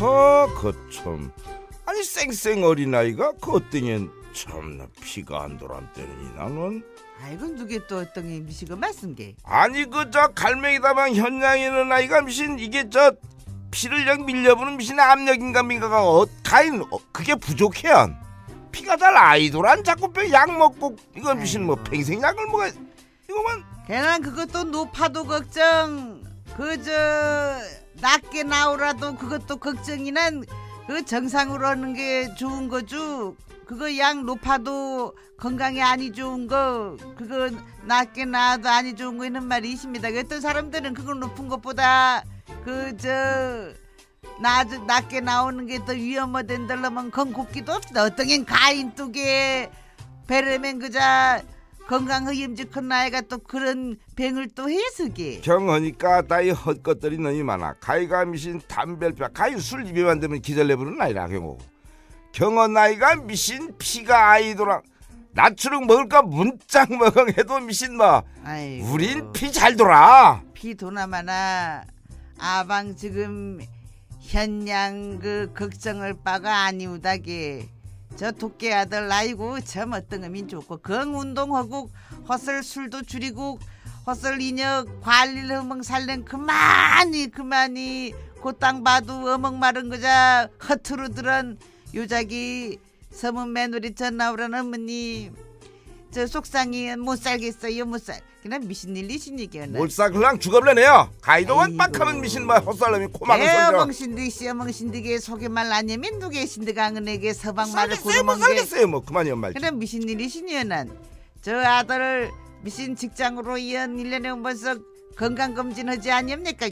허그참. 아니 쌩쌩 어린아이가 그 어떤 참나 피가 안 돌았대니 나는. 아이고 누게 또 어떤 게 미시고 말씀 게? 아니 그 저 갈매기다방 현장에는 아이가 미신 이게 저 피를 영 밀려보는 미신 압력인가 민가가 어, 가인 어, 그게 부족해요 피가 잘 아이돌안 자꾸 약 먹고 이거 미신 뭐 팽생 약을 먹어 이거만. 걔는 그것도 노파도 걱정. 그저 낮게 나오라도 그것도 걱정이 난 그 정상으로 하는 게 좋은 거죠. 그거 양 높아도 건강에 아니 좋은 거 그거 낮게 나와도 아니 좋은 거 있는 말이 있습니다. 어떤 사람들은 그거 높은 것보다 그저 낮게 나오는 게 더 위험하댄들라면 건 곱기도 없다. 어떤 게 가인 뚝에 베르면 그자 건강허염직한 나이가 또 그런 병을 또 해서게 경허니까 따위 헛것들이 너무 많아. 가이가 미신 담배뼈 가이 술 입에만 되면 기절내부는 나이라 경호 경허 나이가 미신 피가 아이도랑 나추룩 먹을까 문짝 먹엉 해도 미신 뭐. 아이고, 우린 피 잘 돌아. 피 도나마나. 아방 지금 현양 그 걱정을 바가 아니우다게 저 도깨 아들 아이고 참 어떤 의민 좋고 건 운동하고 헛설 술도 줄이고 헛설 인역 관리를 허멍 살랭 그만이 그만이. 곧땅 봐도 어멍 마른 거자 허투루 들은 요자기 서문 며느리 전 나오라는 어머니 저 속상이 못 살겠어요 못 살. 그냥 미신. 몰사 그냥 죽어버려네요. 가이도만 빡하면 미신 뭐 헛살놈이 코막을 썰죠. 어멍신득 씨 어 멍신득의 속에 말 아니면 누게 신득강은에게 서방 말을 고르면 살겠어요 뭐 그만이요 말. 그냥 미신 난. 저 아들을 미신 직장으로 이연 1년에 한 번씩 건강 검진하지 아니합니까?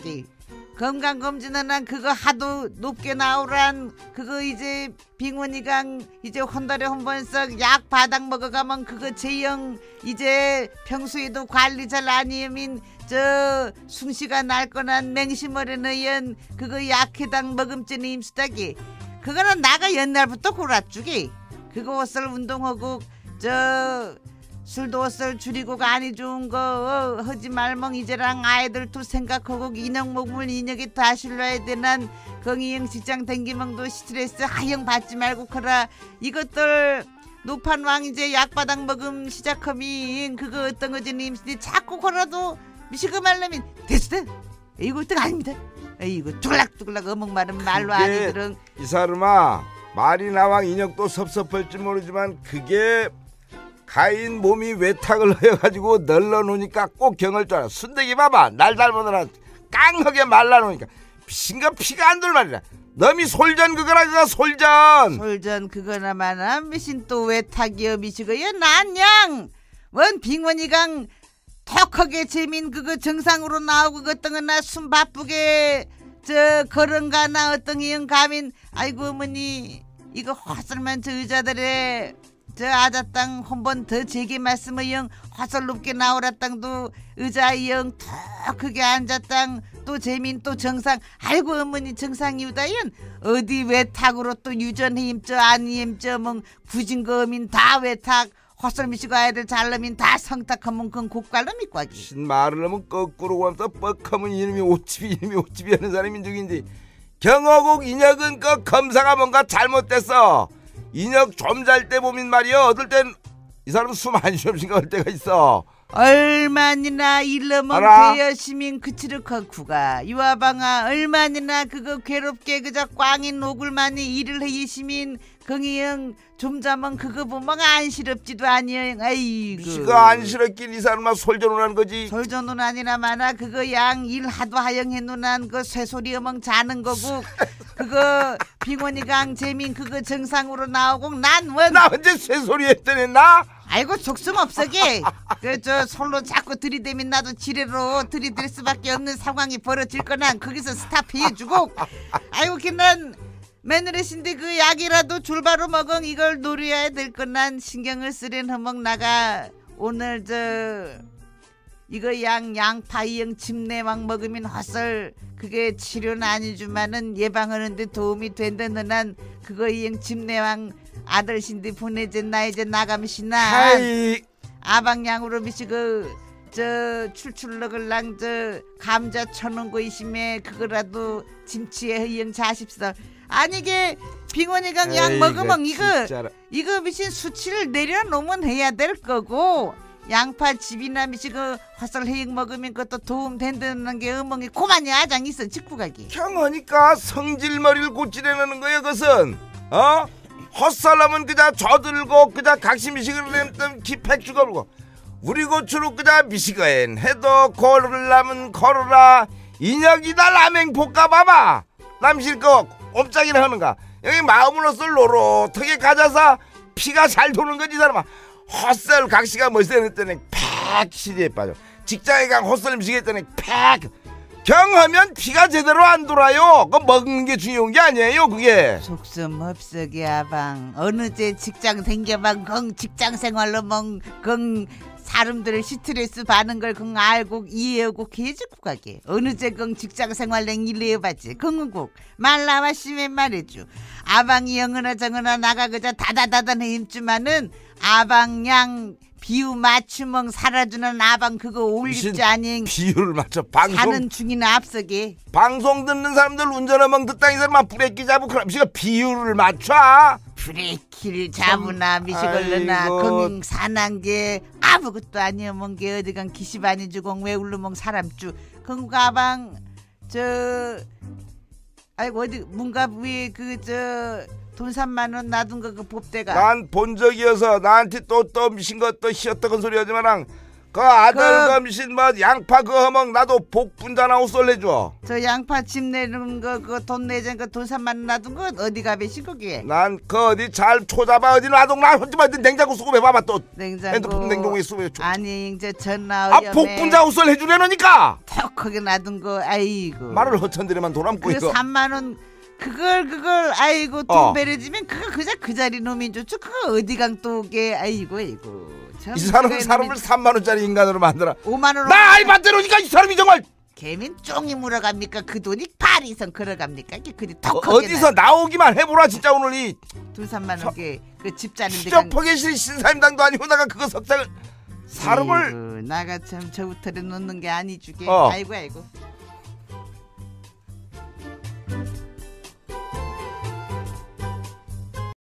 건강검진은 난 그거 하도 높게 나오란 그거 이제 빙원이가 이제 한 달에 한 번씩 약 바닥 먹어가면 그거 제형 이제 평소에도 관리 잘 아니면 저 숭시가 날 거난 맹심어에 넣은 그거 약해당 먹음증이 임수다기. 그거는 나가 옛날부터 골아주기. 그거 옷을 운동하고 저 술도 옷을 줄이고가 아니 좋은 거. 어, 하지 말멍 이제랑 아이들도 생각하고 인형 목물 인형에 다 실러야 되는 건이형 직장 댕기멍도 스트레스 하영 받지 말고 커라. 이것들 노판 왕 이제 약바닥 먹음 시작하면 그거 어떤 거지? 님들이 자꾸 걸어도 미시고 말라면 됐어. 이거 어떤 아닙니다. 이거 뚜글락뚜글락 어묵 마른 말로 아니들은 이 사람아 말이 나와 인형도 섭섭할지 모르지만 그게 가인 몸이 외탁을 해가지고 널러놓으니까 꼭 경을 줄 알아. 순대기 봐봐. 날 닮으느라 깡하게 말라놓으니까. 신가 피가 안 돌 말이라 너미 솔전 그거라 그거 솔전. 솔전 그거나 마나 미신 또 외탁이여 미시고요 난양. 원 빙원이강 턱하게 재민 그거 정상으로 나오고 어떤 거나 숨 바쁘게 저 걸은가나 어떤 이영 가민. 아이고 어머니 이거 화살만 저 의자들에 저 아자 땅 한번 더 제게 말씀을 영 화살 높게 나오라 땅도 의자 영더 크게 앉았땅 또 재민 또 정상. 아이고 어머니 정상이우다연 어디 외탁으로 또 유전해 임저 아니 임저 멍 구진 거민 다 외탁. 화살 미시고 아이들 잘르면 다 성탁하면 그건 꽉이 신 말을 하면 거꾸로 가면서 뻑하면 이놈이 오집이 이놈이 오집이 하는 사람인 중인지. 경어국 인혁은 그 검사가 뭔가 잘못됐어 인혁 좀잘때 보면 말이야 얻을 땐 이 사람 숨 안 쉬엄신가 할 때가 있어. 얼마나 일러면 되어 시민 그치를 커구가. 유아방아 얼마나 그거 괴롭게 그저 꽝인 노굴만이 일을 해 시민 긍이형 좀 자면 그거 보면 안시럽지도 아니여 아이고. 시가 안시럽긴 이 사람아 솔전을 한 거지. 솔전은 아니나 마나 그거 양 일 하도 하영해 누난 그 쇠소리 어멍 자는 거고 그거 빙원이 강 재민 그거 정상으로 나오고 난원 나 언제 쇠소리 했더니 나? 아이고 속숨 없어게. 그저 솔로 자꾸 들이대면 나도 지뢰로 들이댈 수밖에 없는 상황이 벌어질 거나 거기서 스탑 해주고. 아이고 걔난 며느리신데 그 약이라도 줄바로 먹엉 이걸 노려야 될 건난 신경을 쓰린 허먹 나가 오늘 저 이거 양 양파 이형 침내왕 먹으면 헛설 그게 치료는 아니지만은 예방하는데 도움이 된다는 난. 그거 이형 침내왕 아들신데 보내진 나 이제 나가면시나 아방양으로 미시 그저 출출러글랑 저 감자 쳐놓은 거 있으면 그거라도 김치에 허영 자십서 아니 이게 빙원이강 약 에이구, 먹으면 이거 진짜로. 이거 미친 수치를 내려놓으면 해야 될 거고 양파 집이나 미친 그 화살 해육 먹으면 그것도 도움 된다는 게 어멍이 고만이 아장 있어 직구가기 경하니까 성질머리를 고치려는 거야 그것은. 어? 헛살라면 그자 저들고 그자 각시미식을 냈던 기팩주가 불고 우리 고추로 그자 미식은 해도 걸으려면 걸어라. 인혁이다 라멘 볶아봐봐. 남실 거 옵작이나 하는가. 여기 마음으로서 노릇하게 가져서 피가 잘 도는 거지 이 사람아 헛살 각시가 멋있다 했더니 팩 시리에 빠져 직장에 간 헛살 미식 했더니 팩 경하면 피가 제대로 안 돌아요. 그 먹는 게 중요한 게 아니에요. 그게. 없어게 아방 어느 제 직장 생겨방 건 직장 생활로 멍건 사람들 스트레스 받는 걸 건 알고 이해하고 개죽고 가게 어느 제건 직장 생활 랭 일해봤지 건국 말라와시면 말해줘 아방이 영어나 정어나 나가 그저 다다다다는 힘주만은 아방양 비유 맞춤멍 살아주는 아방 그거 올립지 아닌 비율을 맞춰? 방송. 사는 중이나 앞서게 방송 듣는 사람들 운전하면 듣다 이 사람만 브레이크 잡고 그럼 씨가 비율을 맞춰. 브레이크를 잡으나 미시걸르나. 건 사난 게 아무것도 아니여. 뭔게 어디간 기시반이 주공 왜 울르멍 사람주. 건 가방 저 아이고 어디 뭔가 위에 그저 돈 3만 원 놔둔 거 그 법대가. 난 본 적이어서 나한테 또또 미신 것도 희었던 소리 하지만은 그 아들 그- 그 미신 뭐 양파 그 허먹 나도 복분자나고 썰래줘. 저 양파 집 내는 거 그 돈 내전 그돈 3만 원 놔둔 거 어디 가배신 거기에? 난 그 어디 잘 초잡아 어디 놔동 나 혼자 만 냉장고 수급해 봐봐 또. 냉장고. 핸드폰 냉동고에 수급해 줘. 아니 이제 전화 아 복분자 옷을 해주려니까. 턱하게 놔둔 거 아이고. 말을 허천들이만 그 보이고 3만 원 그걸 그걸 아이고 돈 어. 베려지면 그거 그자 그 자리 놈인 좋죠 그거 어디 강 또게. 아이고 아이고. 참이 그래, 사람을 놈이 3만 원짜리 인간으로 만들어. 5만 원나 알바대로니까 이 사람이 정말 개민 쫑이 물어갑니까? 그 돈이 파리선 걸어갑니까? 이게 그리 어, 턱하게 어디서 나오기만 해보라 진짜 오늘 이두 삼만 원게 그 집자는 추적포개 실 신사임당도 아니고 나가 그거 석상을 사람을 나가 참 저부터를 놓는 게 아니주게. 어. 아이고 아이고